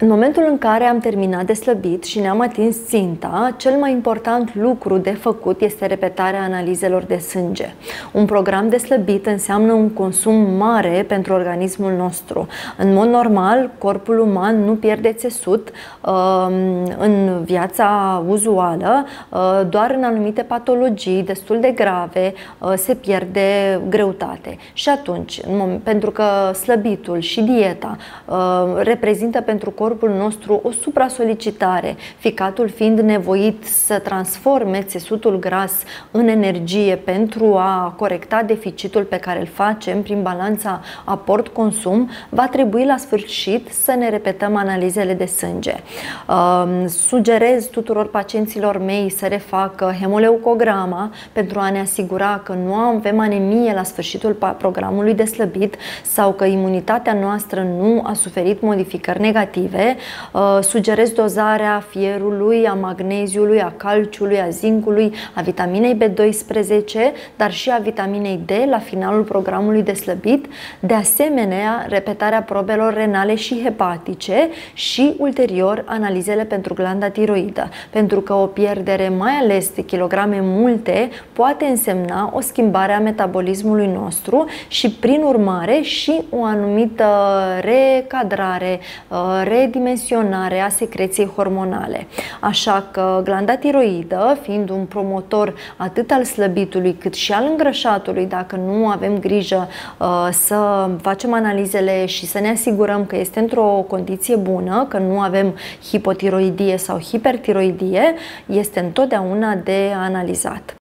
În momentul în care am terminat de slăbit și ne-am atins ținta, cel mai important lucru de făcut este repetarea analizelor de sânge. Un program de slăbit înseamnă un consum mare pentru organismul nostru. În mod normal, corpul uman nu pierde țesut uh, în viața uzuală, uh, doar în anumite patologii destul de grave uh, se pierde greutate. Și atunci, pentru că slăbitul și dieta reprezintă pentru corp corpul nostru o supra-solicitare, ficatul fiind nevoit să transforme țesutul gras în energie pentru a corecta deficitul pe care îl facem prin balanța aport-consum, va trebui la sfârșit să ne repetăm analizele de sânge. Sugerez tuturor pacienților mei să refacă hemoleucograma pentru a ne asigura că nu avem anemie la sfârșitul programului de slăbit sau că imunitatea noastră nu a suferit modificări negative negative, uh, sugerez dozarea fierului, a magneziului, a calciului, a zincului, a vitaminei B12, dar și a vitaminei D la finalul programului de slăbit, de asemenea repetarea probelor renale și hepatice și ulterior analizele pentru glanda tiroidă, pentru că o pierdere mai ales de kilograme multe poate însemna o schimbare a metabolismului nostru și prin urmare și o anumită recadrare, re redimensionare a secreției hormonale. Așa că glanda tiroidă, fiind un promotor atât al slăbitului cât și al îngrășatului, dacă nu avem grijă uh, să facem analizele și să ne asigurăm că este într-o condiție bună, că nu avem hipotiroidie sau hipertiroidie, este întotdeauna de analizat.